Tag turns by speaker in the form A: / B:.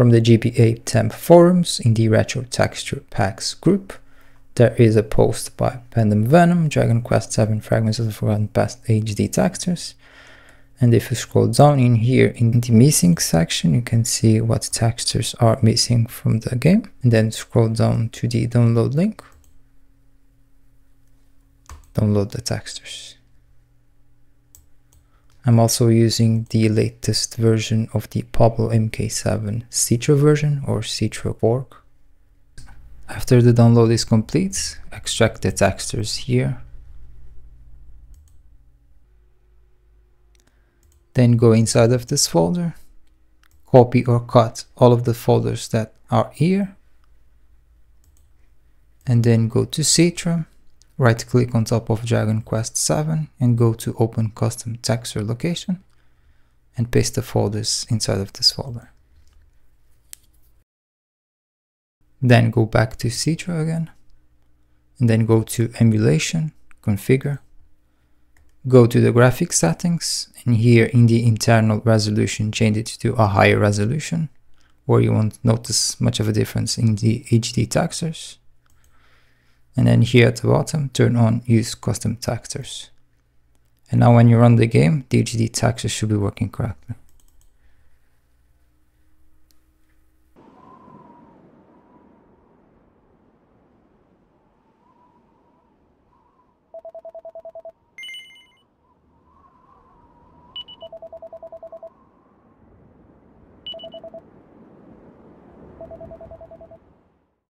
A: From the GBAtemp forums in the Retro Texture Packs group, there is a post by Pandem Venom, Dragon Quest 7 Fragments of the Forgotten Past HD textures. And if you scroll down in here in the missing section, you can see what textures are missing from the game. And then scroll down to the download link. Download the textures. I'm also using the latest version of the PabloMK7 Citra version or Citra fork after the download is complete, extract the textures here. Then go inside of this folder, copy or cut all of the folders that are here. And then go to Citra, right click on top of Dragon Quest 7 and go to open custom texture location and paste the folders inside of this folder. Then go back to Citra again. And then go to Emulation, Configure. Go to the graphics settings and here in the internal resolution change it to a higher resolution where you won't notice much of a difference in the HD textures. And then here at the bottom, turn on use custom textures. And now when you run the game, the HD textures should be working correctly.